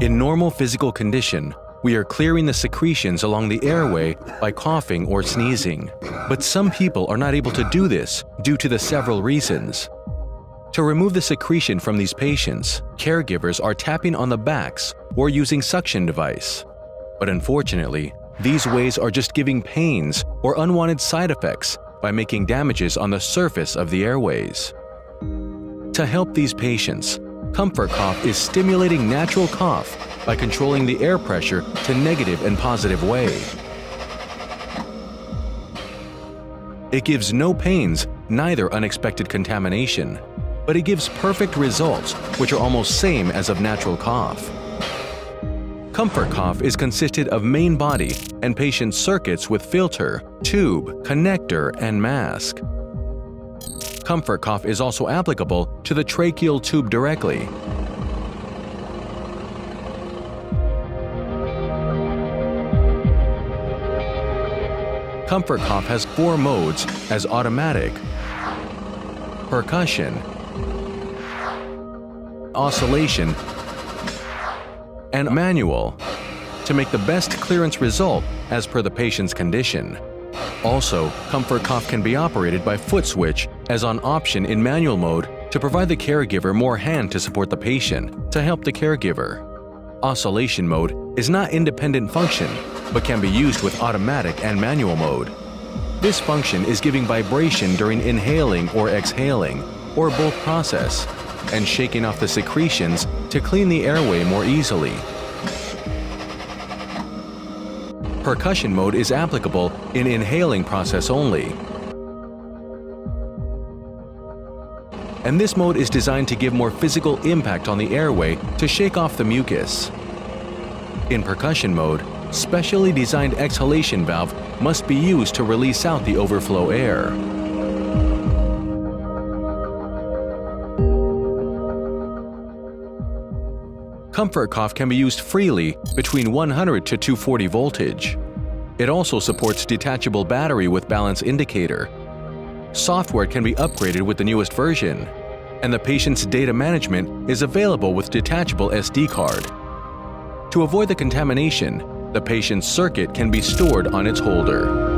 In normal physical condition, we are clearing the secretions along the airway by coughing or sneezing. But some people are not able to do this due to the several reasons. To remove the secretion from these patients, caregivers are tapping on the backs or using suction device. But unfortunately, these ways are just giving pains or unwanted side effects by making damages on the surface of the airways. To help these patients, Comfort Cough is stimulating natural cough by controlling the air pressure to negative and positive way. It gives no pains, neither unexpected contamination, but it gives perfect results which are almost same as of natural cough. Comfort Cough is consisted of main body and patient circuits with filter, tube, connector, and mask. Comfort Cough is also applicable to the tracheal tube directly. Comfort Cough has four modes as automatic, percussion, oscillation, and manual to make the best clearance result as per the patient's condition. Also, Comfort Cough can be operated by foot switch as on option in manual mode to provide the caregiver more hand to support the patient to help the caregiver. Oscillation mode is not independent function, but can be used with automatic and manual mode. This function is giving vibration during inhaling or exhaling, or both process, and shaking off the secretions to clean the airway more easily. Percussion mode is applicable in inhaling process only. And this mode is designed to give more physical impact on the airway to shake off the mucus. In percussion mode, specially designed exhalation valve must be used to release out the overflow air. Comfort Cough can be used freely between 100 to 240 voltage. It also supports detachable battery with balance indicator. Software can be upgraded with the newest version, and the patient's data management is available with detachable SD card. To avoid the contamination, the patient's circuit can be stored on its holder.